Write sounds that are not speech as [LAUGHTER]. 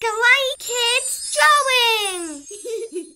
Kawaii Kids Drawing! [LAUGHS]